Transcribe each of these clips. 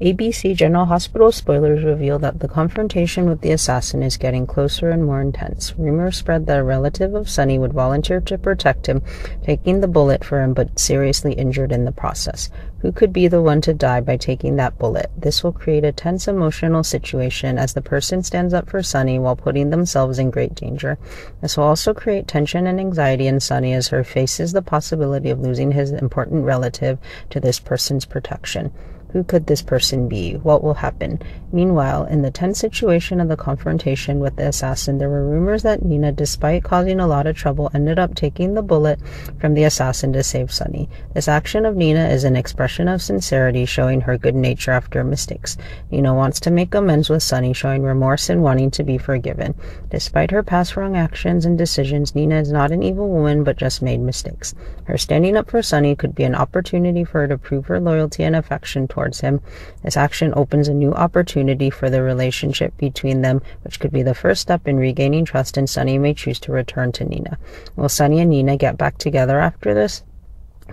ABC General Hospital spoilers reveal that the confrontation with the assassin is getting closer and more intense. Rumors spread that a relative of Sonny would volunteer to protect him, taking the bullet for him but seriously injured in the process. Who could be the one to die by taking that bullet? This will create a tense emotional situation as the person stands up for Sonny while putting themselves in great danger. This will also create tension and anxiety in Sonny as her faces the possibility of losing his important relative to this person's protection. Who could this person be? What will happen? Meanwhile, in the tense situation of the confrontation with the assassin, there were rumors that Nina, despite causing a lot of trouble, ended up taking the bullet from the assassin to save Sonny. This action of Nina is an expression of sincerity, showing her good nature after mistakes. Nina wants to make amends with Sonny, showing remorse and wanting to be forgiven. Despite her past wrong actions and decisions, Nina is not an evil woman, but just made mistakes. Her standing up for Sonny could be an opportunity for her to prove her loyalty and affection towards him. This action opens a new opportunity for the relationship between them, which could be the first step in regaining trust, and Sonny may choose to return to Nina. Will Sonny and Nina get back together after this?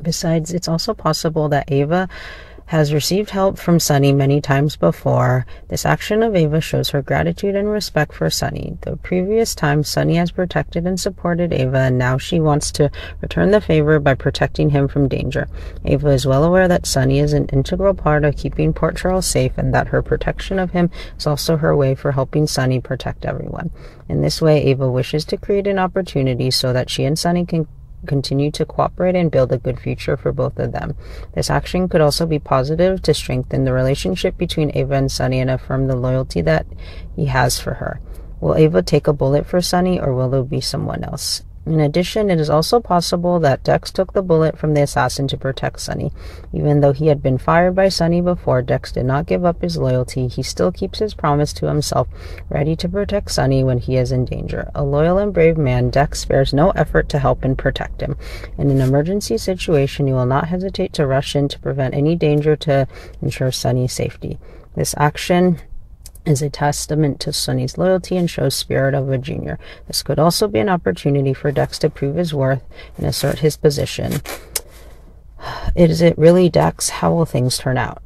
Besides, it's also possible that Ava has received help from Sonny many times before. This action of Ava shows her gratitude and respect for Sonny. The previous time, Sonny has protected and supported Ava, and now she wants to return the favor by protecting him from danger. Ava is well aware that Sonny is an integral part of keeping Port Charles safe and that her protection of him is also her way for helping Sonny protect everyone. In this way, Ava wishes to create an opportunity so that she and Sonny can continue to cooperate and build a good future for both of them. This action could also be positive to strengthen the relationship between Ava and Sonny and affirm the loyalty that he has for her. Will Ava take a bullet for Sonny or will there be someone else? In addition, it is also possible that Dex took the bullet from the assassin to protect Sonny. Even though he had been fired by Sonny before, Dex did not give up his loyalty. He still keeps his promise to himself, ready to protect Sonny when he is in danger. A loyal and brave man, Dex spares no effort to help and protect him. In an emergency situation, he will not hesitate to rush in to prevent any danger to ensure Sonny's safety. This action is a testament to Sonny's loyalty and shows spirit of a junior. This could also be an opportunity for Dex to prove his worth and assert his position. Is it really Dex? How will things turn out?